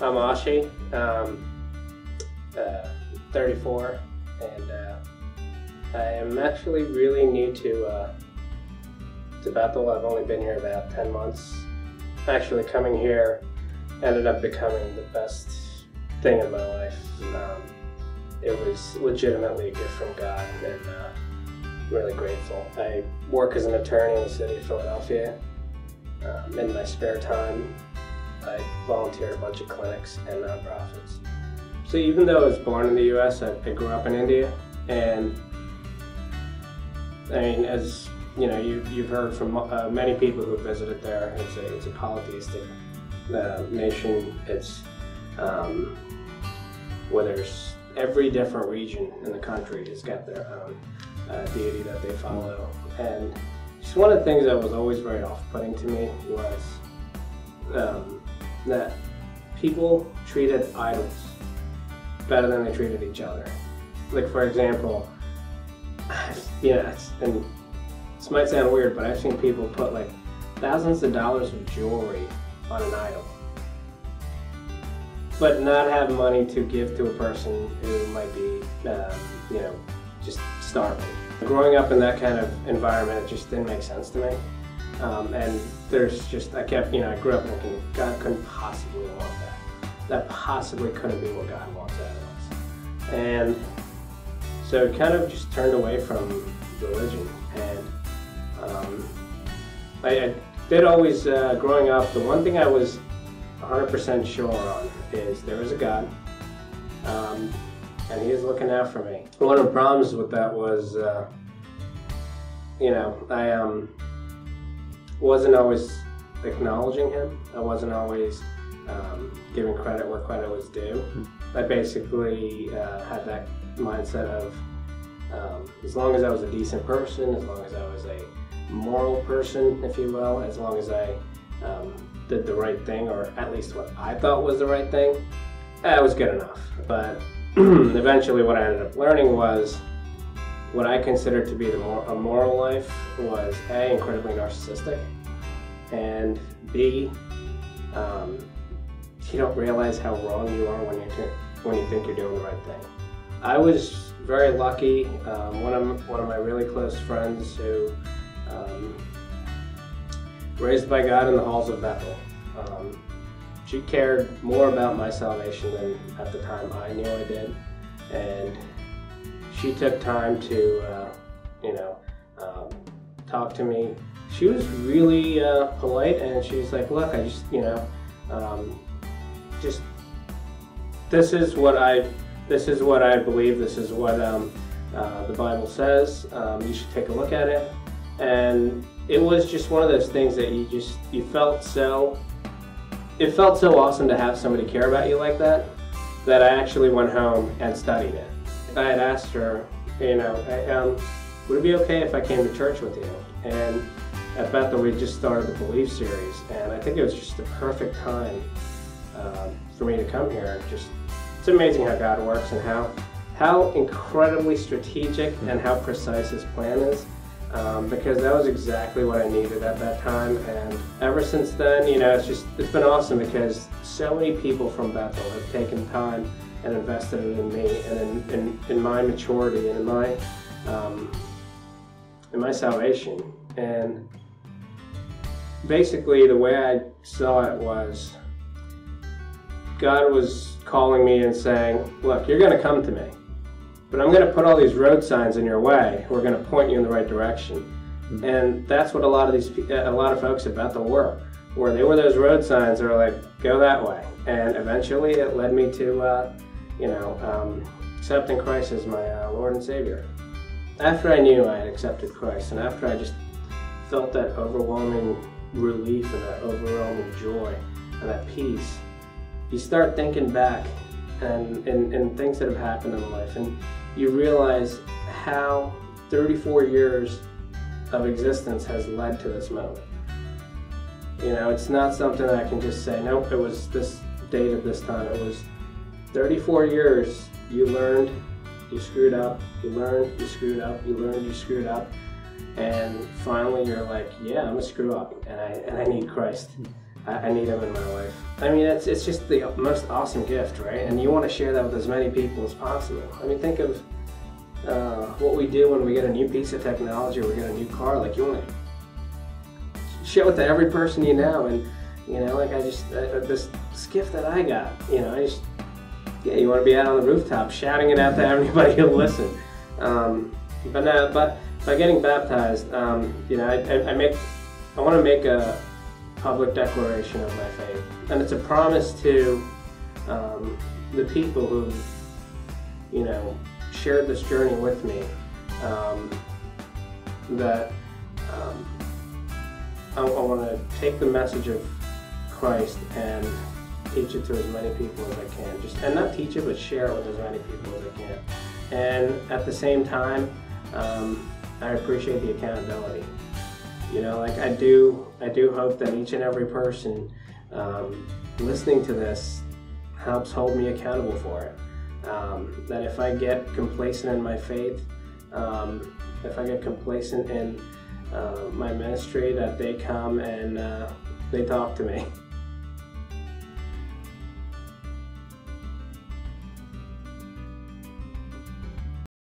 I'm Ashi, um, uh, 34, and uh, I am actually really new to uh, to Bethel. I've only been here about 10 months. Actually, coming here ended up becoming the best thing in my life. Um, it was legitimately a gift from God, and uh, I'm really grateful. I work as an attorney in the city of Philadelphia. Um, in my spare time, I volunteer at a bunch of clinics and nonprofits. So even though I was born in the U.S., I, I grew up in India, and I mean, as you know, you, you've heard from uh, many people who visited there. It's a it's a polytheistic uh, nation. It's um, where there's every different region in the country has got their own uh, deity that they follow, and just one of the things that was always very off-putting to me was um, that people treated idols better than they treated each other. Like for example, you know, and this might sound weird, but I've seen people put like thousands of dollars of jewelry on an idol, but not have money to give to a person who might be, um, you know, just starving. Growing up in that kind of environment, it just didn't make sense to me. Um, and there's just, I kept, you know, I grew up thinking, God couldn't possibly want that. That possibly couldn't be what God wants out of us. And so it kind of just turned away from religion. And um, I, I, did always, uh, growing up, the one thing I was 100% sure on is there is a God. Um, and he is looking out for me. One of the problems with that was, uh, you know, I um, wasn't always acknowledging him. I wasn't always um, giving credit where credit was due. I basically uh, had that mindset of um, as long as I was a decent person, as long as I was a moral person, if you will, as long as I um, did the right thing, or at least what I thought was the right thing, that was good enough. But eventually, what I ended up learning was what I considered to be the more, a moral life was A, incredibly narcissistic, and B, um, you don't realize how wrong you are when you, when you think you're doing the right thing. I was very lucky. Um, one, of, one of my really close friends who um, raised by God in the halls of Bethel. Um, she cared more about my salvation than at the time I knew I did. And she took time to, uh, you know, um, talk to me. She was really uh, polite and she's like, look, I just, you know, um, just, this is what I, this is what I believe, this is what um, uh, the Bible says. Um, you should take a look at it. And it was just one of those things that you just, you felt so it felt so awesome to have somebody care about you like that that I actually went home and studied it. I had asked her, you know, um, would it be okay if I came to church with you? And at Bethel, we just started the Belief series, and I think it was just the perfect time um, for me to come here. Just it's amazing how God works and how how incredibly strategic and how precise His plan is um, because that was exactly what I needed at that time. And ever since then, you know, it's just it's been awesome because so many people from Bethel have taken time and invested it in me and in, in, in my maturity and in my um, in my salvation. And basically, the way I saw it was God was calling me and saying, "Look, you're going to come to me." But I'm going to put all these road signs in your way. We're going to point you in the right direction. Mm-hmm. And that's what a lot of these, a lot of folks at Bethel were, where they were those road signs that were like, go that way. And eventually it led me to, uh, you know, um, accepting Christ as my uh, Lord and Savior. After I knew I had accepted Christ, and after I just felt that overwhelming relief and that overwhelming joy and that peace, you start thinking back and, and, and things that have happened in life. And you realize how 34 years of existence has led to this moment. You know, it's not something I can just say, nope, it was this date at this time. It was 34 years. You learned, you screwed up, you learned, you screwed up, you learned, you screwed up. And finally you're like, yeah, I'm a screw up and I, and I need Christ. I, I need him in my life. I mean, it's, it's just the most awesome gift, right? And you want to share that with as many people as possible. I mean, think of uh, what we do when we get a new piece of technology or we get a new car. Like, you want to show it to every person you know. And, you know, like I just, uh, this, this gift that I got, you know, I just, yeah, you want to be out on the rooftop shouting it out to everybody who'll listen. Um, but, uh, but by getting baptized, um, you know, I, I, I make, I want to make a public declaration of my faith, and it's a promise to um, the people who, you know, shared this journey with me. Um, that um, I, I want to take the message of Christ and teach it to as many people as I can. Just and not teach it, but share it with as many people as I can. And at the same time, um, I appreciate the accountability. You know, like I do, I do hope that each and every person um, listening to this helps hold me accountable for it. Um, that if I get complacent in my faith, um, if I get complacent in uh, my ministry, that they come and uh, they talk to me.